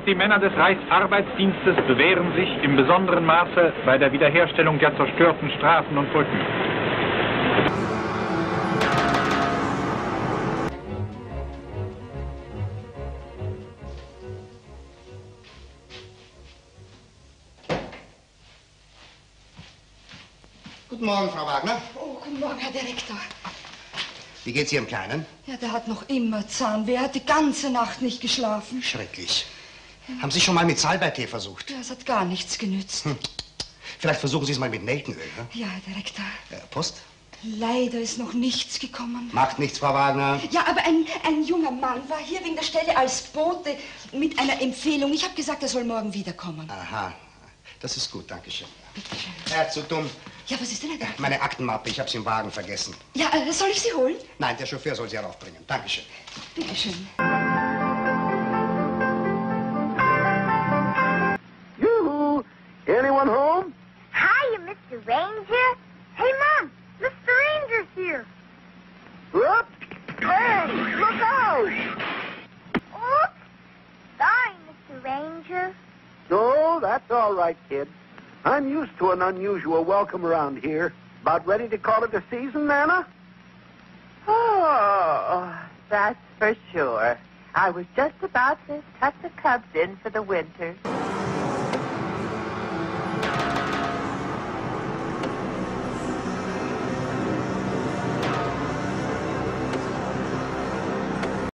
Auch die Männer des Reichsarbeitsdienstes bewähren sich im besonderen Maße bei der Wiederherstellung der zerstörten Straßen und Brücken. Guten Morgen, Frau Wagner. Oh, guten Morgen, Herr Direktor. Wie geht's Ihrem Kleinen? Ja, der hat noch immer Zahnweh. Er hat die ganze Nacht nicht geschlafen. Schrecklich. Haben Sie schon mal mit Salbeitee versucht? Ja, es hat gar nichts genützt. Hm. Vielleicht versuchen Sie es mal mit Nelkenöl. Ne? Ja, Herr Direktor. Äh, Post? Leider ist noch nichts gekommen. Macht nichts, Frau Wagner. Ja, aber ein, ein junger Mann war hier wegen der Stelle als Bote mit einer Empfehlung. Ich habe gesagt, er soll morgen wiederkommen. Aha. Das ist gut, danke schön. Bitte schön. Er ist zu dumm. Ja, was ist denn, Herr Direktor? Meine Aktenmappe, ich habe sie im Wagen vergessen. Ja, äh, soll ich sie holen? Nein, der Chauffeur soll sie heraufbringen. Dankeschön. Bitte schön. Hiya, Mr. Ranger. Hey, Mom, Mr. Ranger's here. Whoop! Hey, look out! Oops. Sorry, Mr. Ranger. No, that's all right, kid. I'm used to an unusual welcome around here. About ready to call it a season, Nana? Oh, that's for sure. I was just about to tuck the cubs in for the winter.